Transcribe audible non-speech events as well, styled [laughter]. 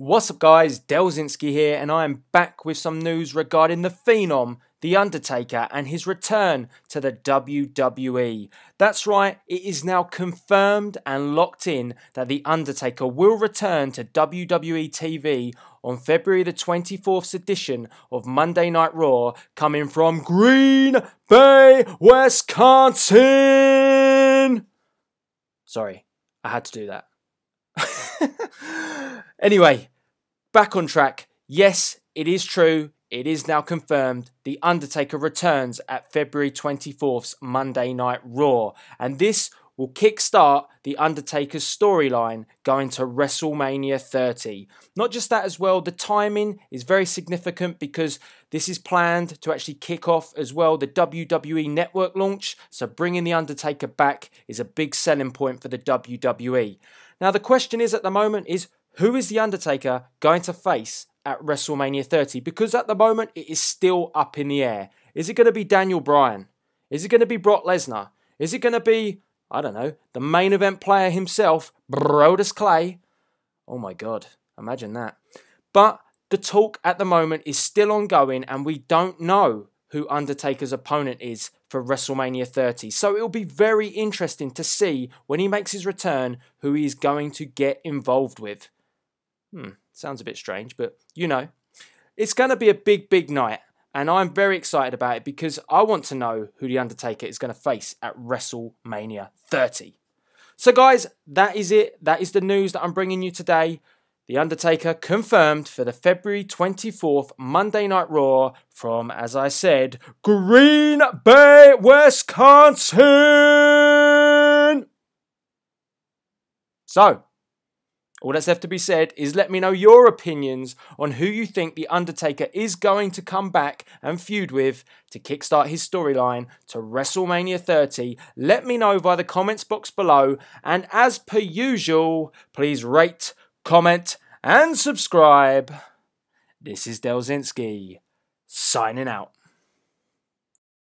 What's up, guys? Delzinski here, and I am back with some news regarding the Phenom, The Undertaker, and his return to the WWE. That's right, it is now confirmed and locked in that The Undertaker will return to WWE TV on February the 24th edition of Monday Night Raw, coming from Green Bay, Wisconsin. Sorry, I had to do that. [laughs] anyway, back on track. Yes, it is true. It is now confirmed. The Undertaker returns at February 24th's Monday Night Raw. And this will kickstart The Undertaker's storyline going to WrestleMania 30. Not just that as well, the timing is very significant because this is planned to actually kick off as well the WWE Network launch. So bringing The Undertaker back is a big selling point for the WWE. Now, the question is at the moment is who is The Undertaker going to face at WrestleMania 30? Because at the moment it is still up in the air. Is it going to be Daniel Bryan? Is it going to be Brock Lesnar? Is it going to be, I don't know, the main event player himself, Brodus Clay? Oh my God, imagine that. But the talk at the moment is still ongoing and we don't know who Undertaker's opponent is for WrestleMania 30. So it'll be very interesting to see when he makes his return who he's going to get involved with. Hmm, sounds a bit strange, but you know. It's going to be a big, big night, and I'm very excited about it because I want to know who The Undertaker is going to face at WrestleMania 30. So, guys, that is it. That is the news that I'm bringing you today. The Undertaker confirmed for the February 24th Monday Night Raw from, as I said, Green Bay, Wisconsin. So, all that's left to be said is let me know your opinions on who you think The Undertaker is going to come back and feud with to kickstart his storyline to WrestleMania 30. Let me know via the comments box below. And as per usual, please rate, comment, and subscribe. This is Delzinski, signing out.